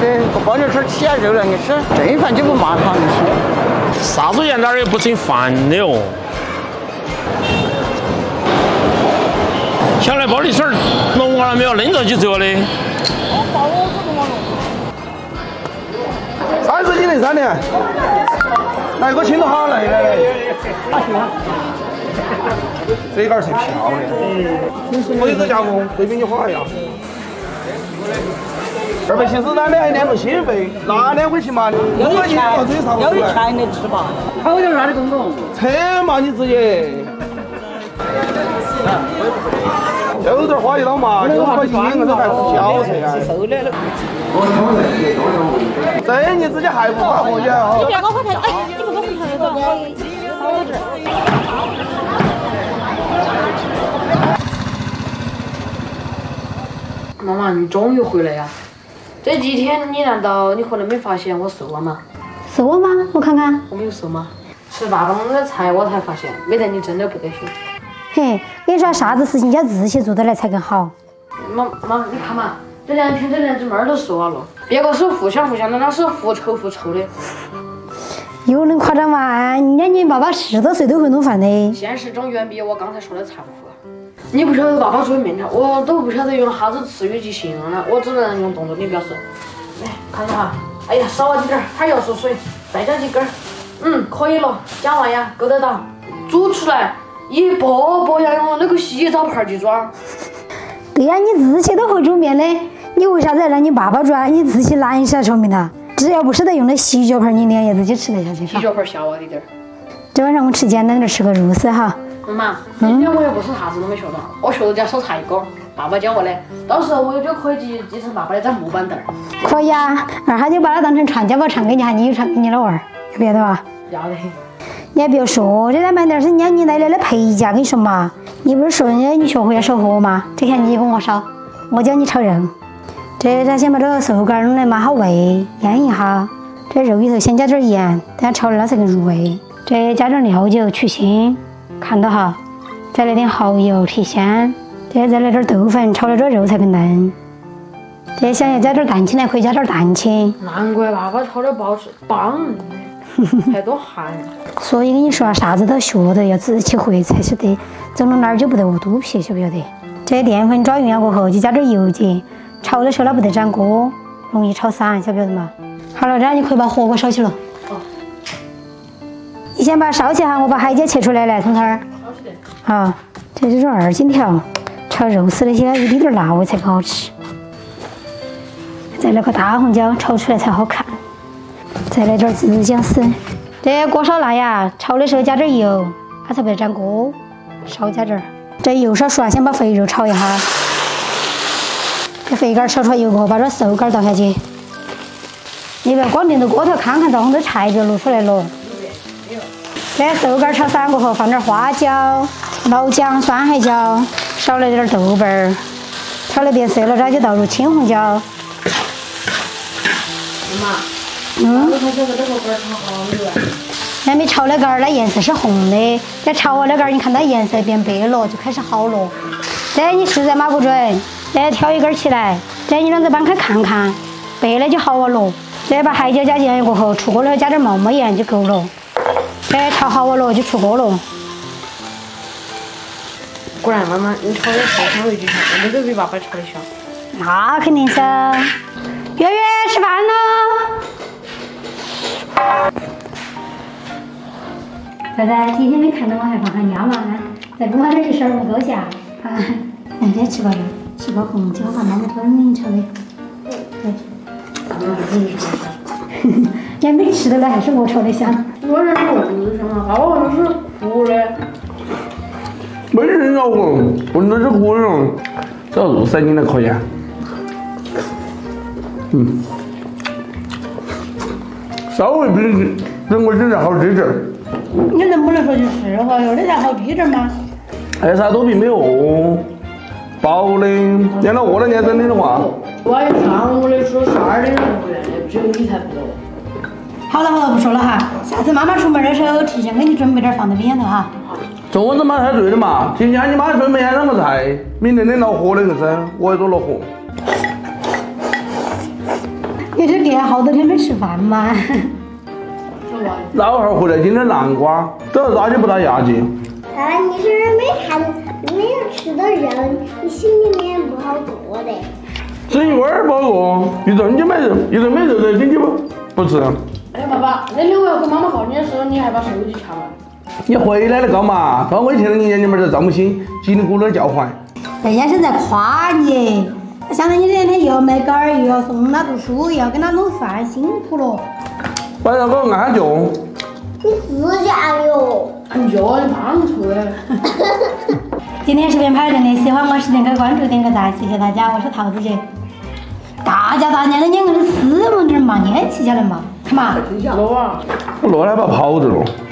这个包牛串起下肉了你吃，这饭就不麻烦你吃。啥子盐蛋儿也不蒸饭的哦。小来包的串儿弄完了没有？拎着就走的。三十斤零三年，来个青头好来来来，这杆儿才漂亮，回头加工对比你花呀。二百七十三两一年不心肺，那两块钱嘛，五块钱到这差不多。有钱的吃吧，好点啥的公公。车嘛你自己。有点花一刀嘛，九块钱我这还是小菜啊。这你自己还不发货去啊？你不要搞火柴，哎，你不搞火柴的，搞好点。妈妈，你终于回来呀！这几天你难道你可能没发现我瘦了吗？瘦了吗？我看看。我没有瘦吗？吃爸爸弄的菜我才发现，没得你真的不得行。嘿，跟你说啥子事情要自己做得来才更好。妈妈，你看嘛，这两天这两只猫儿都瘦了咯。别个是互相互相的，那是互臭互臭的。有恁夸张吗？人家你爸爸十多岁都会弄饭的。现实中远比我刚才说的残酷。你不晓得爸爸做的面条，我都不晓得用啥子词语去形容了，我只能用动作给你表示。来看一下哈，哎呀，少了几点儿，它要缩水，再加几根儿。嗯，可以了，讲完呀，够得到。煮出来，一波波要用那个洗澡盆去装。对呀，你自己都会煮面的，你为啥子要让你爸爸煮啊？你自己懒一下说明他，只要不是在用的洗脚盆，你也自己吃得下去。洗脚盆小了一点儿。这晚上我们吃简单点，吃个肉丝哈。妈妈，今天我又不是啥子都没学到，我学了点手裁工，爸爸教我的，到时候我就可以继继承爸爸的张木板凳。可以啊，二哈就把它当成传家宝传给你哈，你唱给你老娃儿，要不要得吧？要得。你还别说，这两板凳是人家你奶奶的陪嫁，跟你说嘛，你不是说人家你学会要收货吗？这看你跟我烧，我教你炒肉。这咱先把这个瘦干弄来码好味，腌一下。这肉里头先加点盐，等下炒了它才更入味。这加点料酒去腥。看到哈，再来点蚝油提鲜，这再来点豆粉，炒了这肉才更嫩。这想要加点蛋清呢，可以加点蛋清。难怪爸爸炒的不好吃，棒的，还多咸。所以跟你说啊，啥子都学的要自己会才晓得，走到哪儿就不得饿肚皮，晓不晓得？这淀粉抓匀了过后，就加点油进，炒的时候它不得粘锅，容易炒散，晓不晓得嘛？好了，这样就可以把火锅烧起了。你先把它烧起哈，我把海椒切出来来，葱头儿。好，这就是二荆条，炒肉丝那些有滴点辣味才更好吃。再来个大红椒，炒出来才好看。再来点紫姜丝。这锅烧辣呀，炒的时候加点油，它才不得粘锅。少加点儿。这油烧熟了，先把肥肉炒一下。这肥杆炒出来油过后，把这瘦杆倒下去。你不要光盯着锅头看看，到后头菜就露出来了。这瘦干炒散过后，放点花椒、老姜、酸海椒，少了点豆瓣儿，炒的变色了，这就倒入青红椒。妈，嗯。我看这个这个干炒好久啊。还没炒那杆儿，那颜色是红的。再炒完那杆儿，你看它颜色变白了，就开始好了。这你实在码不准，来挑一根起来，这你啷子掰开看看，白的就好了。再把海椒加进来过后，出锅了加点毛毛盐就够了。这炒好了就出锅了。果然，妈妈，你炒的菜香味就香，那个比爸爸炒的香。那肯定噻。月月吃饭喽。仔仔，今天没看到我还放寒假吗？再跟我这一声不多下。啊，来，先吃个肉，吃个红椒和妈妈专门炒的。对。妈妈自己炒的。也没吃的了，还是我炒的香。我这是肉香啊，爸爸那是哭的。没人要我，我那是哭的，这肉塞进来可以啊。嗯，稍微比人味点好吃点儿。你能不能说句实话哟？那才好吃点儿吗？哎，啥都比没饿，饱的，连到饿了连真的的话。我上午的时候十二点钟回来的，只有你才不饿。好了好了，不说了哈。下次妈妈出门的时候，提前给你准备点放在边头哈。粽子嘛太对了嘛，今天你妈准备两个菜，明天的恼火的硬生，我也多恼火。你这年好多天没吃饭吗。老汉儿回来今天南瓜，这打就不打牙祭？爸爸，你是不是没看没有吃到肉，你心里面不好过的？整一碗儿不过，一顿就没肉，一顿没肉的经济不不吃。哎，爸爸，那天我要跟妈妈告你的时候，你还把手机掐了。你回来了干嘛？刚我一听到你眼睛门儿在这么心，叽里咕噜叫唤。人家是在夸你，想到你这两天又要卖杆儿，又要送他读书，又要给他弄饭，辛苦了。晚上给我按下脚。你自己按哟。按脚，你胖臭的。今天视频拍到这里，喜欢我视频可以关注点个赞，谢谢大家，我是桃子姐。大家大家的两个人斯文点嘛，年纪小的嘛，看嘛。落啊。我落来把跑着了。